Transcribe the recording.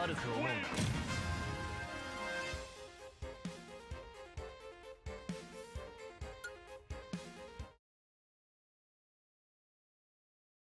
悪く思うな。